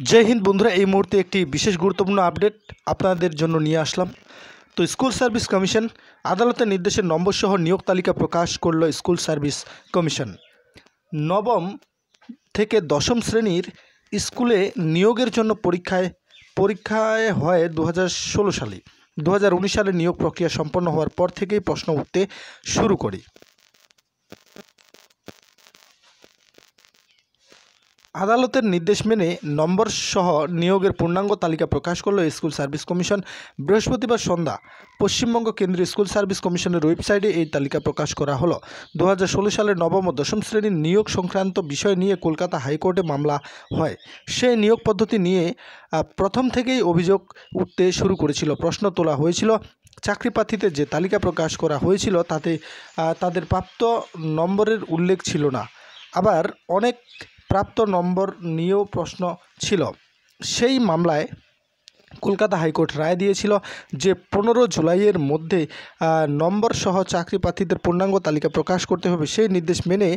জয় হিন্দ বন্ধুরা, এই মুহূর্তে একটি বিশেষ গুরুত্বপূর্ণ আপডেট আপনাদের জন্য নিয়ে আসলাম। তো স্কুল সার্ভিস কমিশন আদালতের নির্দেশে নম্বর সহ নিয়োগ তালিকা প্রকাশ করল স্কুল সার্ভিস কমিশন। নবম থেকে দশম শ্রেণির স্কুলে নিয়োগের জন্য পরীক্ষায় পরীক্ষায় হয় দু হাজার ষোলো সালে। দু হাজার উনিশ সালে নিয়োগ প্রক্রিয়া সম্পন্ন হওয়ার পর থেকেই প্রশ্ন উঠতে শুরু করি। আদালতের নির্দেশ মেনে নম্বর সহ নিয়োগের পূর্ণাঙ্গ তালিকা প্রকাশ করল স্কুল সার্ভিস কমিশন। বৃহস্পতিবার সন্ধ্যা পশ্চিমবঙ্গ কেন্দ্রীয় স্কুল সার্ভিস কমিশনের ওয়েবসাইটে এই তালিকা প্রকাশ করা হলো। দু হাজার ষোলো সালের নবম ও দশম শ্রেণির নিয়োগ সংক্রান্ত বিষয় নিয়ে কলকাতা হাইকোর্টে মামলা হয়। সেই নিয়োগ পদ্ধতি নিয়ে প্রথম থেকেই অভিযোগ উঠতে শুরু করেছিল, প্রশ্ন তোলা হয়েছিল। চাকরি প্রার্থীদের যে তালিকা প্রকাশ করা হয়েছিল তাতে তাদের প্রাপ্ত নম্বরের উল্লেখ ছিল না। আবার অনেক প্রাপ্ত নম্বর নিয়েও প্রশ্ন ছিল। সেই মামলায় কলকাতা হাইকোর্ট রায় দিয়েছিল যে পনেরো জুলাইয়ের মধ্যে আহ, নম্বর সহ চাকরি প্রার্থীদের পূর্ণাঙ্গ তালিকা প্রকাশ করতে হবে সেই নির্দেশ মেনে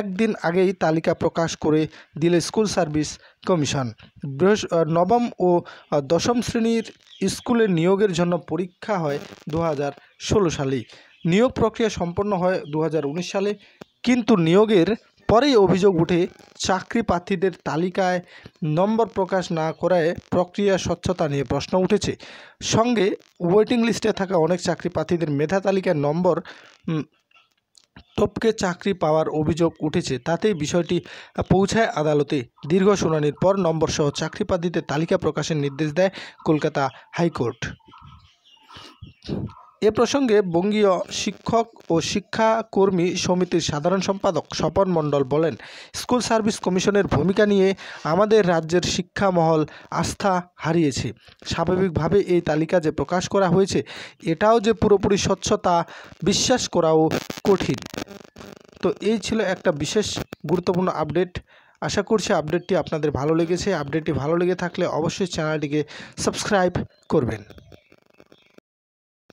একদিন আগেই তালিকা প্রকাশ করে দিলে স্কুল সার্ভিস কমিশন। বৃহস্প নবম ও দশম শ্রেণির স্কুলে নিয়োগের জন্য পরীক্ষা হয় দু হাজার ষোলো সালেই। নিয়োগ প্রক্রিয়া সম্পন্ন হয় দু হাজার উনিশ সালে কিন্তু নিয়োগের পরেই অভিযোগ উঠে চাকরি প্রার্থীদের তালিকায় নম্বর প্রকাশ না করায় প্রক্রিয়া স্বচ্ছতা নিয়ে প্রশ্ন উঠেছে। সঙ্গে ওয়েটিং লিস্টে থাকা অনেক চাকরি প্রার্থীদের মেধা তালিকায় নম্বর টপকে চাকরি পাওয়ার অভিযোগ উঠেছে। তাতেই বিষয়টি পৌঁছায় আদালতে। দীর্ঘ শুনানির পর নম্বর সহ চাকরি প্রার্থীদের তালিকা প্রকাশের নির্দেশ দেয় কলকাতা হাইকোর্ট। এ প্রসঙ্গে বঙ্গীয় শিক্ষক ও শিক্ষাকর্মী সমিতির সাধারণ সম্পাদক স্বপন মণ্ডল বলেন, স্কুল সার্ভিস কমিশনের ভূমিকা নিয়ে আমাদের রাজ্যের শিক্ষা মহল আস্থা হারিয়েছে। স্বাভাবিকভাবে এই তালিকা যে প্রকাশ করা হয়েছে, এটাও যে পুরোপুরি স্বচ্ছতা বিশ্বাস করাও কঠিন। তো এই ছিল একটা বিশেষ গুরুত্বপূর্ণ আপডেট। আশা করছি আপডেটটি আপনাদের ভালো লেগেছে। আপডেটটি ভালো লেগে থাকলে অবশ্যই চ্যানেলটিকে সাবস্ক্রাইব করবেন।